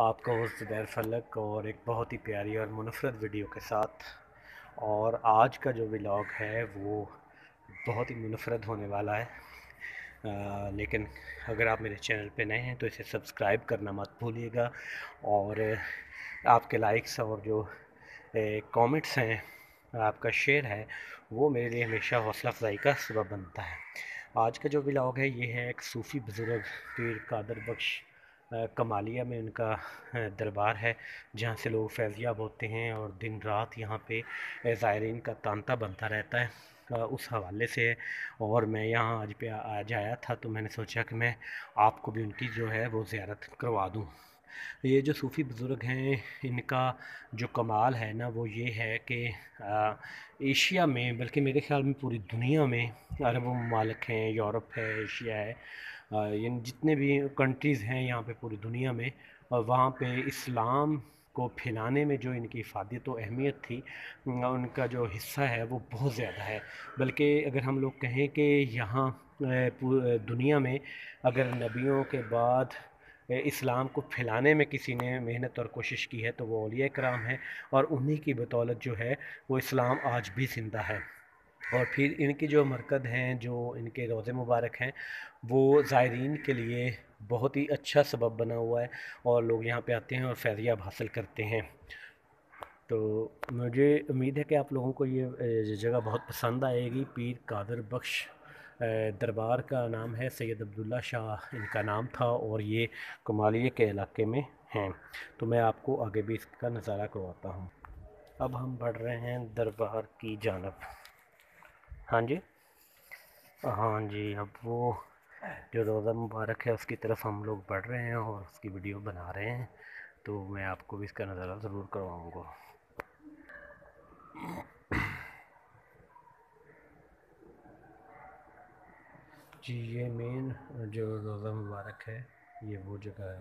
आपका वो ज़ुबैर फलक और एक बहुत ही प्यारी और मुनफरद वीडियो के साथ। और आज का जो व्लॉग है वो बहुत ही मुनफरद होने वाला है। आ, लेकिन अगर आप मेरे चैनल पे नए हैं तो इसे सब्सक्राइब करना मत भूलिएगा। और आपके लाइक्स और जो कमेंट्स हैं आपका शेयर है वो मेरे लिए हमेशा हौसला अफजाई का सबब बनता है। आज का जो ब्लॉग है, ये है एक सूफ़ी बुज़ुर्ग पीर कादर बख्श कमालिया में उनका दरबार है, जहाँ से लोग फैज़ियाब होते हैं और दिन रात यहाँ पे ज़ायरीन का तांता बनता रहता है। उस हवाले से और मैं यहाँ आज पे आज आया था तो मैंने सोचा कि मैं आपको भी उनकी जो है वो ज़्यारत करवा दूँ। ये जो सूफ़ी बुज़ुर्ग हैं, इनका जो कमाल है ना, वो ये है कि एशिया में, बल्कि मेरे ख़्याल में पूरी दुनिया में अरब ममालक हैं, यूरोप है, एशिया है इन जितने भी कंट्रीज़ हैं यहाँ पे पूरी दुनिया में और वहाँ पे इस्लाम को फैलाने में जो इनकी इफ़ादत व अहमियत थी उनका जो हिस्सा है वो बहुत ज़्यादा है। बल्कि अगर हम लोग कहें कि यहाँ दुनिया में अगर नबियों के बाद इस्लाम को फैलाने में किसी ने मेहनत और कोशिश की है तो वो अलिया कराम है और उन्हीं की बदौलत जो है वो इस्लाम आज भी ज़िंदा है। और फिर इनकी जो मरकज़ हैं, जो इनके रोज़े मुबारक हैं, वो ज़ायरीन के लिए बहुत ही अच्छा सबब बना हुआ है और लोग यहाँ पे आते हैं और फैज़ियाब हासिल करते हैं। तो मुझे उम्मीद है कि आप लोगों को ये जगह बहुत पसंद आएगी। पीर कादर बख्श दरबार का नाम है सैयद अब्दुल्ला शाह। इनका नाम था और ये कमालिया के इलाके में हैं। तो मैं आपको आगे भी इसका नज़ारा करवाता हूँ। अब हम बढ़ रहे हैं दरबार की जानब। हाँ जी? हाँ जी, अब वो जो रोज़ा मुबारक है उसकी तरफ़ हम लोग बढ़ रहे हैं और उसकी वीडियो बना रहे हैं। तो मैं आपको भी इसका नज़ारा ज़रूर करवाऊँगा। जी, ये मेन जो रोज़ा मुबारक है, ये वो जगह है।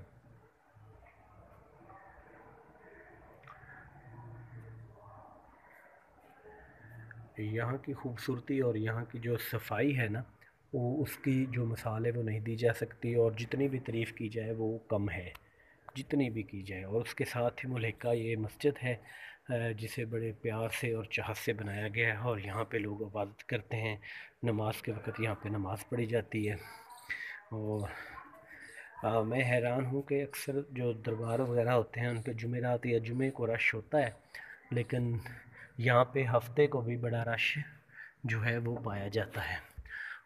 यहाँ की खूबसूरती और यहाँ की जो सफ़ाई है ना, वो उसकी जो मिसाल है वो नहीं दी जा सकती और जितनी भी तारीफ़ की जाए वो कम है, जितनी भी की जाए। और उसके साथ ही मुल्का ये मस्जिद है जिसे बड़े प्यार से और चाहत से बनाया गया है और यहाँ पे लोग इबादत करते हैं। नमाज़ के वक़्त यहाँ पे नमाज़ पढ़ी जाती है। और आ, मैं हैरान हूँ कि अक्सर जो दरबार वगैरह होते हैं उन पर जुमेरात या जुमे को रश होता है लेकिन यहाँ पे हफ़्ते को भी बड़ा रश जो है वो पाया जाता है।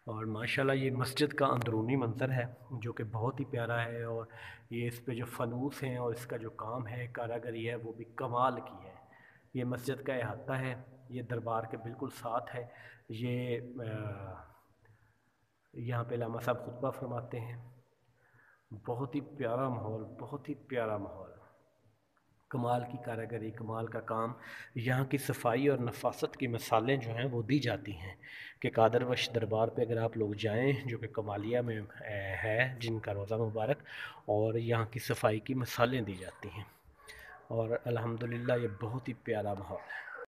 और माशाल्लाह ये मस्जिद का अंदरूनी मंज़र है जो कि बहुत ही प्यारा है और ये इस पे जो फ़नूस हैं और इसका जो काम है कारागरी है वो भी कमाल की है। ये मस्जिद का अहाता है, ये दरबार के बिल्कुल साथ है। ये यहाँ पे लामा साहब खुतबा फरमाते हैं। बहुत ही प्यारा माहौल, बहुत ही प्यारा माहौल। कमाल की कारागरी, कमाल का काम। यहाँ की सफ़ाई और नफासत की मिसालें जो हैं वो दी जाती हैं कि कादरवश दरबार पे अगर आप लोग जाएँ, जो कि कमालिया में है, जिनका रोज़ा मुबारक, और यहाँ की सफ़ाई की मिसालें दी जाती हैं। और अल्हम्दुलिल्लाह ये बहुत ही प्यारा माहौल है।